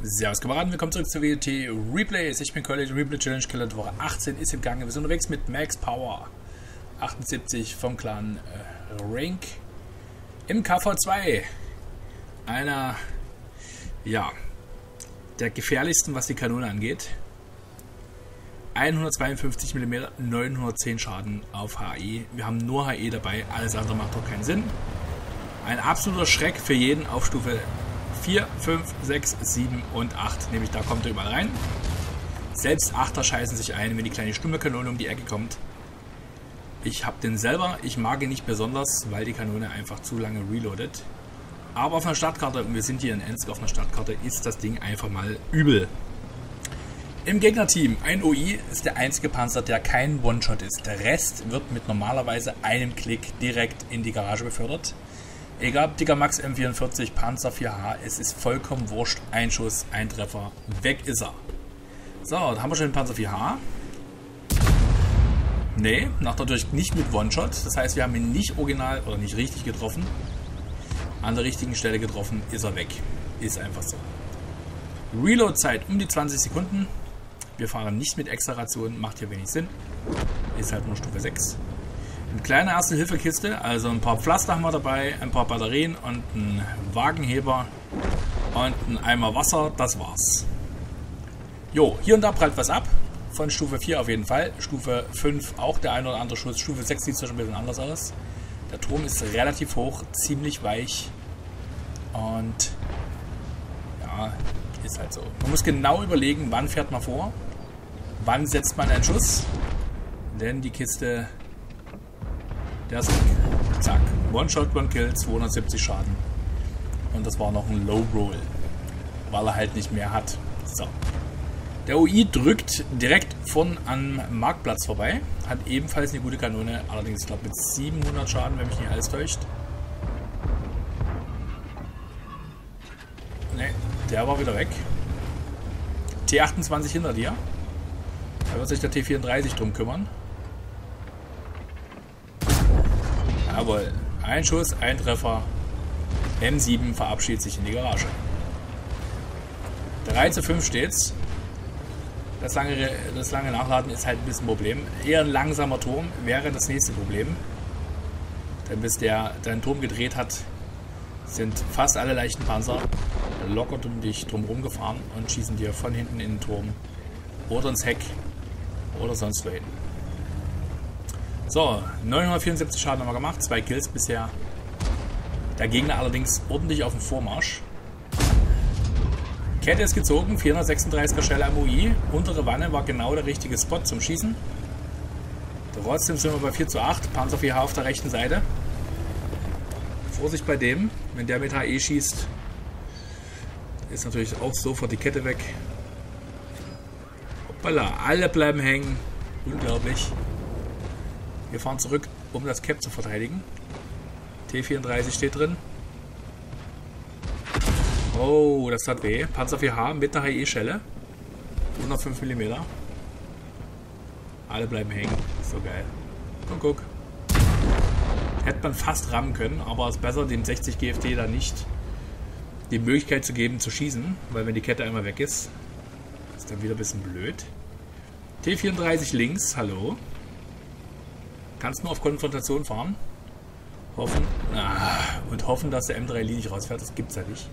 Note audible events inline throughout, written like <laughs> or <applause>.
Servus Kameraden, willkommen zurück zu WT Replays. Ich bin College Replay Challenge Killer Woche 18 ist im Gange. Wir sind unterwegs mit Max Power 78 vom Clan äh, Rank im KV2. Einer, ja, der gefährlichsten, was die Kanone angeht. 152 mm, 910 Schaden auf HE. Wir haben nur HE dabei, alles andere macht doch keinen Sinn. Ein absoluter Schreck für jeden auf Stufe 4, 5, 6, 7 und 8. Nämlich da kommt er überall rein. Selbst Achter scheißen sich ein, wenn die kleine stumme Kanone um die Ecke kommt. Ich habe den selber, ich mag ihn nicht besonders, weil die Kanone einfach zu lange reloadet. Aber auf einer Startkarte, und wir sind hier in Ensk auf einer Startkarte, ist das Ding einfach mal übel. Im Gegnerteam, ein OI ist der einzige Panzer, der kein One-Shot ist. Der Rest wird mit normalerweise einem Klick direkt in die Garage befördert. Egal, Digger Max M44, Panzer 4H, es ist vollkommen wurscht. Ein Schuss, ein Treffer, weg ist er. So, da haben wir schon den Panzer 4H. Nee, nach natürlich nicht mit One-Shot. Das heißt, wir haben ihn nicht original oder nicht richtig getroffen. An der richtigen Stelle getroffen, ist er weg. Ist einfach so. Reload-Zeit um die 20 Sekunden. Wir fahren nicht mit Rationen, macht hier wenig Sinn. Ist halt nur Stufe 6. Eine kleine Erste-Hilfe-Kiste, also ein paar Pflaster haben wir dabei, ein paar Batterien und ein Wagenheber und ein Eimer Wasser, das war's. Jo, hier und da prallt was ab, von Stufe 4 auf jeden Fall, Stufe 5 auch der ein oder andere Schuss, Stufe 6 sieht es schon ein bisschen anders aus. Der Turm ist relativ hoch, ziemlich weich und ja, ist halt so. Man muss genau überlegen, wann fährt man vor, wann setzt man einen Schuss, denn die Kiste der ist weg. Zack. One-Shot, One-Kill, 270 Schaden. Und das war noch ein Low-Roll. Weil er halt nicht mehr hat. So. Der UI drückt direkt von am Marktplatz vorbei. Hat ebenfalls eine gute Kanone. Allerdings, ich glaube, mit 700 Schaden, wenn mich nicht alles täuscht. Ne, der war wieder weg. T28 hinter dir. Da wird sich der T34 drum kümmern. Jawohl. Ein Schuss, ein Treffer. M7 verabschiedet sich in die Garage. 3 zu 5 steht's. Das lange, das lange Nachladen ist halt ein bisschen ein Problem. Eher ein langsamer Turm wäre das nächste Problem. Denn bis der deinen Turm gedreht hat, sind fast alle leichten Panzer locker um dich drumherum gefahren und schießen dir von hinten in den Turm oder ins Heck oder sonst wohin. So, 974 Schaden haben wir gemacht, zwei Kills bisher. Der Gegner allerdings ordentlich auf dem Vormarsch. Kette ist gezogen, 436er Shell MOI. Untere Wanne war genau der richtige Spot zum Schießen. Trotzdem sind wir bei 4 zu 8, Panzer 4H auf der rechten Seite. Vorsicht bei dem, wenn der mit HE schießt, ist natürlich auch sofort die Kette weg. Hoppala, alle bleiben hängen. Unglaublich. Wir fahren zurück, um das Cap zu verteidigen. T34 steht drin. Oh, das hat weh. Panzer 4H mit der HE-Schelle. 105 mm. Alle bleiben hängen. So geil. Guck, guck. Hätte man fast rammen können, aber es ist besser, dem 60 GFT da nicht die Möglichkeit zu geben, zu schießen, weil wenn die Kette einmal weg ist, ist dann wieder ein bisschen blöd. T34 links, hallo. Kannst nur auf Konfrontation fahren. Hoffen. Ah, und hoffen, dass der M3 nicht rausfährt. Das gibt's ja nicht.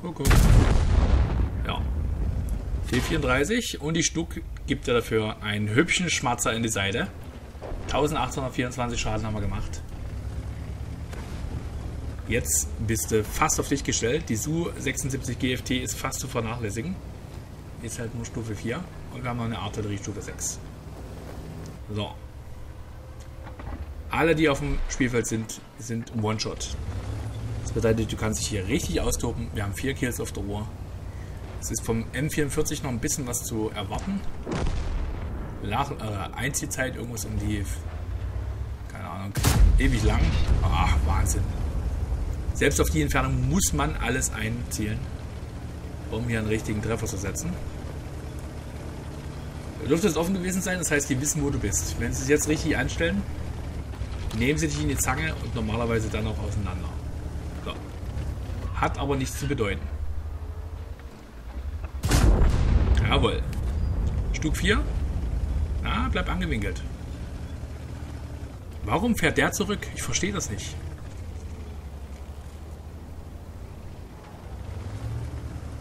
Guck, guck. Ja. T34 und die Stuck gibt ja dafür einen hübschen Schmatzer in die Seite. 1824 Schaden haben wir gemacht. Jetzt bist du fast auf dich gestellt. Die Su 76 GFT ist fast zu vernachlässigen. Ist halt nur Stufe 4. Und wir haben noch eine Artillerie Stufe 6. So. Alle, die auf dem Spielfeld sind, sind One-Shot. Das bedeutet, du kannst dich hier richtig austoben. Wir haben vier Kills auf der Uhr. Es ist vom M44 noch ein bisschen was zu erwarten. Nach, äh, Einziehzeit irgendwas um die, keine Ahnung, ewig lang. Ach, Wahnsinn. Selbst auf die Entfernung muss man alles einzielen, um hier einen richtigen Treffer zu setzen. Dürfte es offen gewesen sein, das heißt, die wissen, wo du bist. Wenn sie es jetzt richtig einstellen, nehmen sie dich in die Zange und normalerweise dann auch auseinander. So. Hat aber nichts zu bedeuten. Jawohl. Stück 4. Na, bleib angewinkelt. Warum fährt der zurück? Ich verstehe das nicht.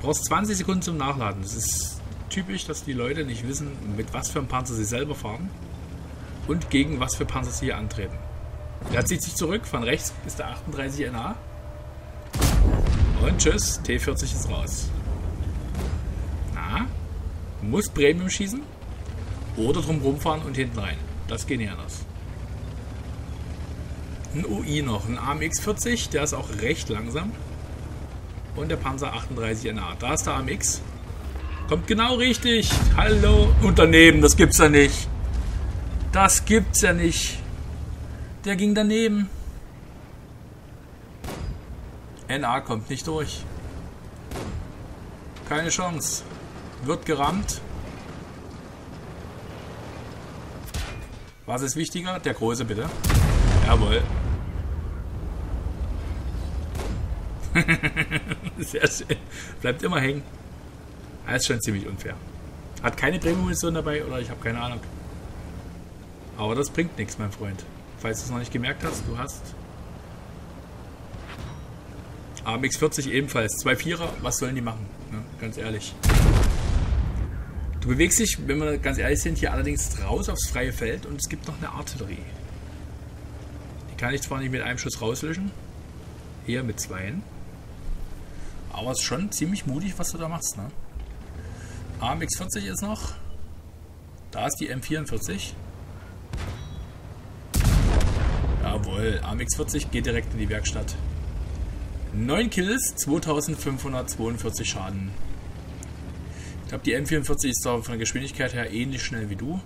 brauchst 20 Sekunden zum Nachladen. Das ist typisch, dass die Leute nicht wissen, mit was für einem Panzer sie selber fahren und gegen was für Panzer sie hier antreten. Der zieht sich zurück, von rechts ist der 38 NA. Und tschüss, T40 ist raus. Na, muss Premium schießen oder drum rumfahren und hinten rein. Das geht nicht anders. Ein UI noch, ein AMX40, der ist auch recht langsam. Und der Panzer 38 NA. Da ist der AMX. Kommt genau richtig. Hallo. Und daneben, das gibt's ja nicht. Das gibt's ja nicht. Der ging daneben. NA kommt nicht durch. Keine Chance. Wird gerammt. Was ist wichtiger? Der große bitte. Jawohl. <laughs> Sehr schön. Bleibt immer hängen. Das ist schon ziemlich unfair. Hat keine Premium-Munition dabei oder ich habe keine Ahnung. Aber das bringt nichts, mein Freund. Falls du es noch nicht gemerkt hast, du hast AMX 40 ebenfalls. Zwei Vierer, was sollen die machen? Ne? Ganz ehrlich. Du bewegst dich, wenn wir ganz ehrlich sind, hier allerdings raus aufs freie Feld und es gibt noch eine Artillerie. Die kann ich zwar nicht mit einem Schuss rauslöschen, eher mit zweien. Aber es ist schon ziemlich mutig, was du da machst. Ne? AMX40 ist noch. Da ist die M44. Jawohl, AMX40 geht direkt in die Werkstatt. 9 Kills, 2542 Schaden. Ich glaube, die M44 ist von der Geschwindigkeit her ähnlich schnell wie du.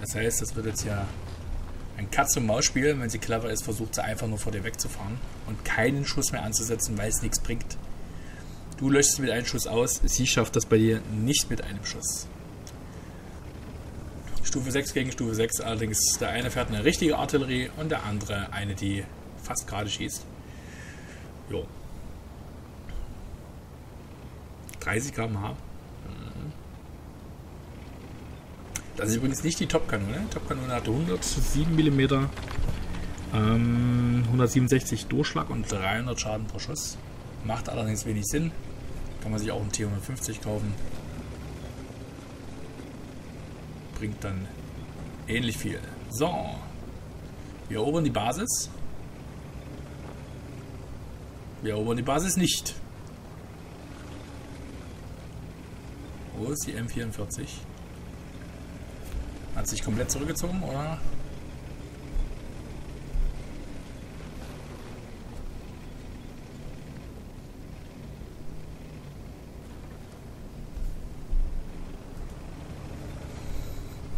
Das heißt, das wird jetzt ja ein Katz-und-Maus-Spiel. Wenn sie clever ist, versucht sie einfach nur vor dir wegzufahren und keinen Schuss mehr anzusetzen, weil es nichts bringt. Du löschst mit einem Schuss aus, sie schafft das bei dir nicht mit einem Schuss. Stufe 6 gegen Stufe 6, allerdings der eine fährt eine richtige Artillerie und der andere eine, die fast gerade schießt. Jo. 30 km/h. Das ist übrigens nicht die Top-Kanone. Top-Kanone hatte 107 mm, ähm, 167 Durchschlag und 300 Schaden pro Schuss. Macht allerdings wenig Sinn. Kann man sich auch einen T150 kaufen. Bringt dann ähnlich viel. So. Wir erobern die Basis. Wir erobern die Basis nicht. Wo ist die M44? Hat sich komplett zurückgezogen, oder?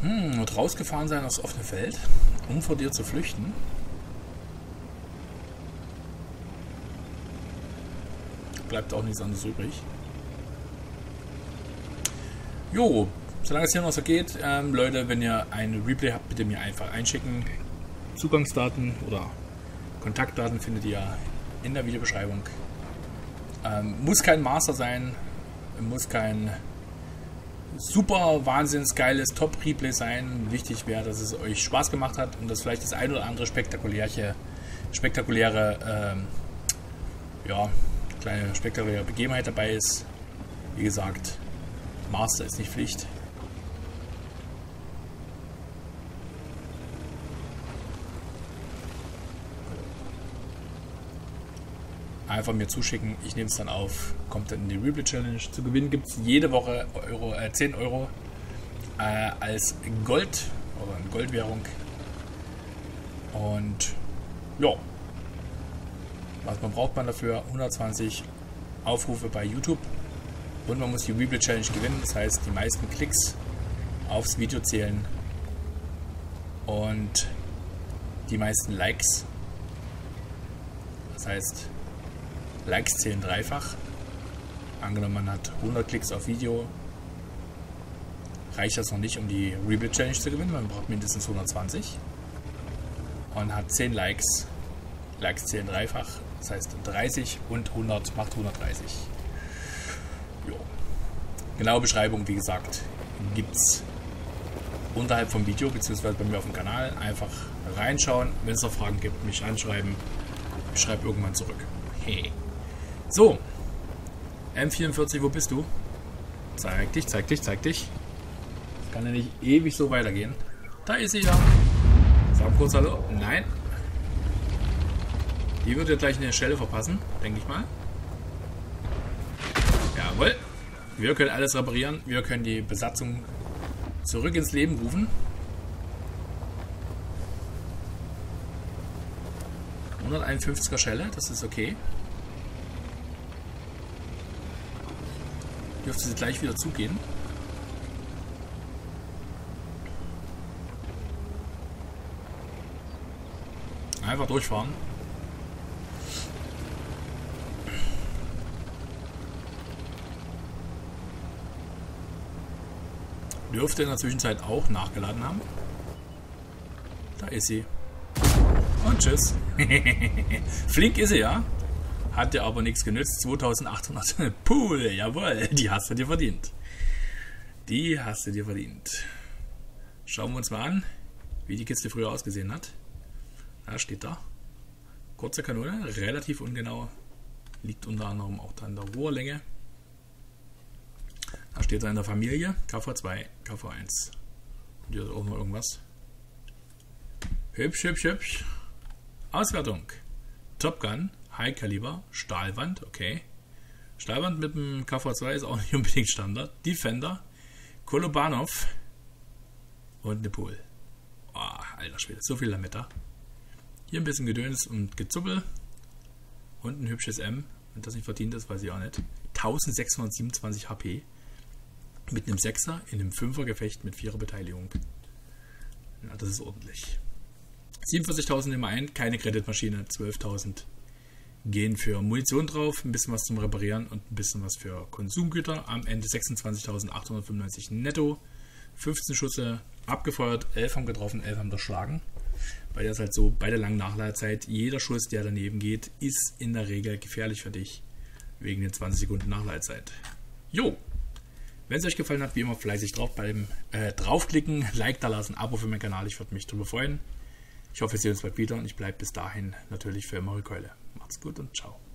Hm, wird rausgefahren sein aufs offene Feld, um vor dir zu flüchten. Bleibt auch nichts anderes übrig. Jo, solange es hier noch so geht, ähm, Leute, wenn ihr ein Replay habt, bitte mir einfach einschicken. Zugangsdaten oder Kontaktdaten findet ihr in der Videobeschreibung. Ähm, muss kein Master sein, muss kein super wahnsinns geiles Top-Replay sein. Wichtig wäre, dass es euch Spaß gemacht hat und dass vielleicht das ein oder andere spektakuläre, spektakuläre ähm, ja, kleine spektakuläre Begebenheit dabei ist. Wie gesagt, Master ist nicht Pflicht. Einfach mir zuschicken. Ich nehme es dann auf, kommt dann in die Replay Challenge. Zu gewinnen gibt es jede Woche Euro, äh, 10 Euro äh, als Gold oder eine Goldwährung. Und ja, was man braucht man dafür? 120 Aufrufe bei YouTube und man muss die Replay Challenge gewinnen. Das heißt, die meisten Klicks aufs Video zählen und die meisten Likes. Das heißt, Likes zählen dreifach. Angenommen, man hat 100 Klicks auf Video, reicht das noch nicht, um die Rebuild Challenge zu gewinnen. Man braucht mindestens 120 und hat 10 Likes. Likes zählen dreifach Das heißt 30 und 100 macht 130. Jo. Genaue Beschreibung, wie gesagt, gibt es unterhalb vom Video, beziehungsweise bei mir auf dem Kanal. Einfach reinschauen. Wenn es noch Fragen gibt, mich anschreiben. Ich schreibe irgendwann zurück. Hey. So. M44, wo bist du? Zeig dich, zeig dich, zeig dich. Das kann ja nicht ewig so weitergehen. Da ist sie ja. Sag kurz Hallo. Nein. Die wird ja gleich eine Stelle verpassen, denke ich mal. Jawohl. Wir können alles reparieren. Wir können die Besatzung zurück ins Leben rufen. er Schelle, das ist okay. Dürfte sie gleich wieder zugehen. Einfach durchfahren. Dürfte in der Zwischenzeit auch nachgeladen haben. Da ist sie. Und tschüss. <laughs> Flink ist sie, ja. Hat dir aber nichts genützt. 2800 <laughs> Pool, jawohl. Die hast du dir verdient. Die hast du dir verdient. Schauen wir uns mal an, wie die Kiste früher ausgesehen hat. Da steht da. Kurze Kanone, relativ ungenau. Liegt unter anderem auch an der Rohrlänge. Da steht er in der Familie. KV2, KV1. Und hier ist auch noch irgendwas. Hübsch, hübsch, hübsch. Auswertung. Top Gun, High Caliber, Stahlwand, okay. Stahlwand mit dem KV2 ist auch <laughs> nicht unbedingt Standard. Defender, Kolobanov und eine Pool. Oh, alter Schwede, so viel Lametta. Hier ein bisschen Gedöns und Gezuppel. Und ein hübsches M. Wenn das nicht verdient ist, weiß ich auch nicht. 1627 HP. Mit einem 6er in einem 5er Gefecht mit 4er Beteiligung. Ja, das ist ordentlich. 47.000 immer ein, keine Kreditmaschine, 12.000 gehen für Munition drauf, ein bisschen was zum Reparieren und ein bisschen was für Konsumgüter. Am Ende 26.895 netto, 15 Schüsse abgefeuert, 11 haben getroffen, 11 haben erschlagen. Weil das halt so bei der langen Nachladezeit, jeder Schuss, der daneben geht, ist in der Regel gefährlich für dich, wegen den 20 Sekunden Nachladezeit. Jo, wenn es euch gefallen hat, wie immer fleißig drauf beim äh, draufklicken, <laughs> Like da lassen, Abo für meinen Kanal, ich würde mich darüber freuen. Ich hoffe, wir sehen uns bald wieder und ich bleibe bis dahin natürlich für immer Keule. Macht's gut und ciao.